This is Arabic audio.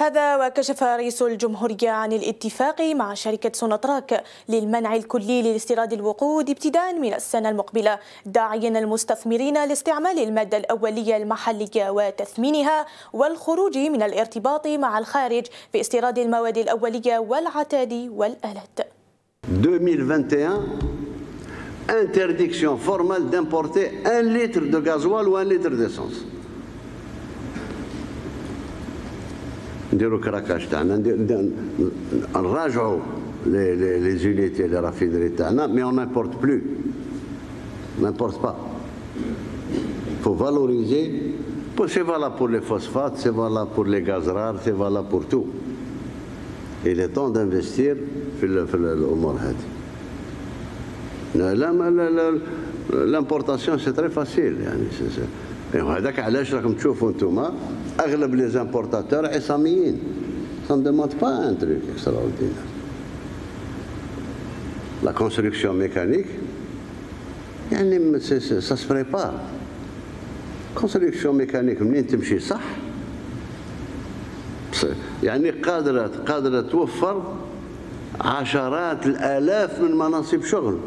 هذا وكشف رئيس الجمهورية عن الاتفاق مع شركة سوناتراك للمنع الكلي لاستيراد الوقود ابتداء من السنة المقبلة داعيا المستثمرين لاستعمال المادة الأولية المحلية وتثمينها والخروج من الارتباط مع الخارج في استيراد المواد الأولية والعتاد والآلات 2021 interdiction formelle d'importer un litre de gasoil ou un litre d'essence. نديروا كراكاش تاعنا نراجعوا لي زونيتي لي رافينري تاعنا مي اون نيمبورت بلو نيمبورت با faut valoriser c'est valable pour les phosphates c'est valable pour les gaz rares c'est valable pour tout il est temps d'investir في في الامور هذه لا l'importation c'est très facile يعني وهذاك علاش راكم تشوفوا أنتم أغلب لي زامبورتاتور عصاميين ça ne demande pas un truc extraordinaire. La construction mécanique, يعني se prépare. construction mécanique منين تمشي صح يعني قادرة قادرة توفر عشرات الآلاف من مناصب شغل